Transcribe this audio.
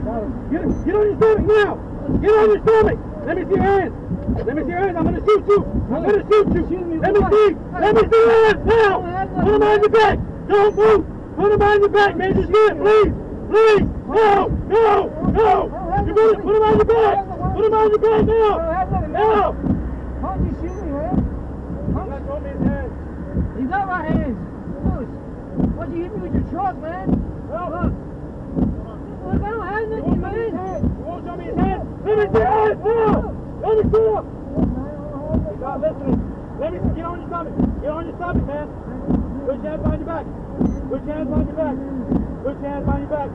Get on your stomach now. Get on your stomach. Let me see your hands. Let me see your hands. I'm gonna shoot you. I'm gonna shoot you. Let me see. Let me see your hands now. Put them on your back. Don't move. Put them on your back, Major Smith, please. Please. No. No. No. You put, put them on your back. Put them on your back now. Now. How'd you shoot me, man? That's on his hands. He's got my hands. Look. What'd you hit me with your truck, man? Look. Let me. Get on your stomach. Get on your stomach, man. Put your hands behind your back. Put your hands behind your back. Put your hands behind your back.